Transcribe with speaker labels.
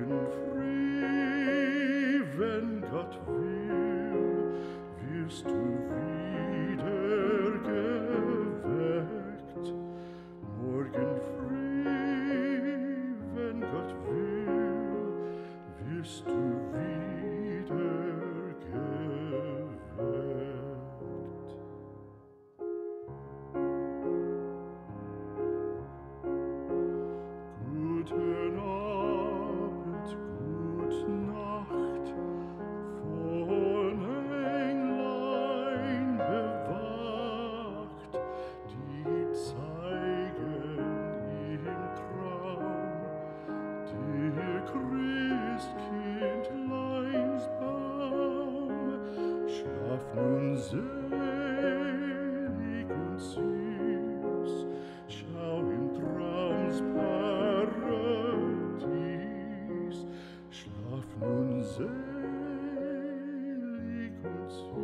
Speaker 1: Morgen früh, wenn Gott will, wirst du wieder geweckt. Morgen früh, wenn Gott will, wirst du selig und süß, schau im Traums schlaf nun selig und süß.